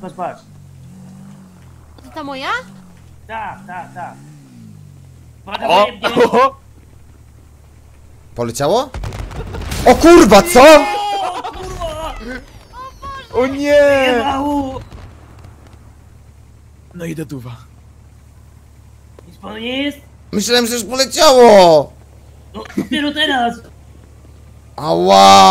patrz, patrz. To ta moja? Tak, tak, tak. O! Poleciało? O kurwa, co? O nie! No i duwa. Nic panu nie jest? Myślałem, że już poleciało! No, dopiero teraz. Ała!